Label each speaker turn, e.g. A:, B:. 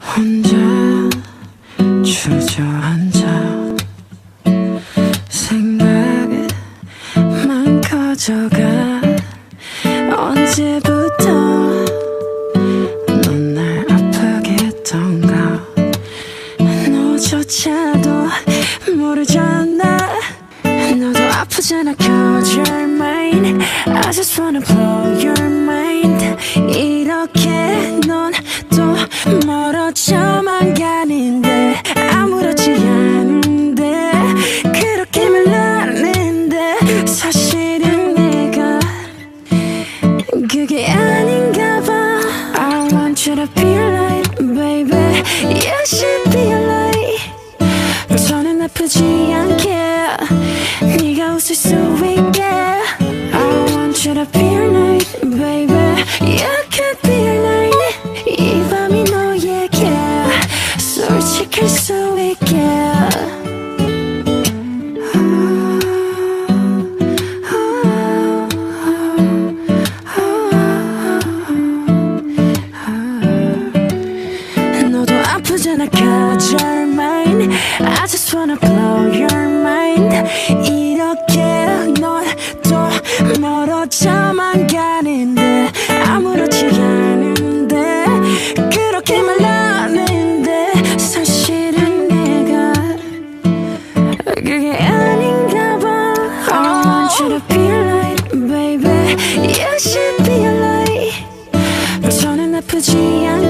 A: 혼자 주저앉아 생각만 커져가 언제부터 넌 날 아프게 했던가? 너조차도 모르잖아. 너도 아프잖아. Cause you're mine I just wanna blow your mind 그게 아닌가 봐 I want you to be right baby You should be right 저는 아프지 않게 네가 웃을 수 있게 I want you to be right 아프잖아 cause you're mine I just wanna blow your mind 이렇게 넌또 멀어져만 가는데 아무렇지 않은데 그렇게 말하는데 사실은 내가 그게 아닌가 봐 I want you to be right baby You should be right 저는 아프지 않게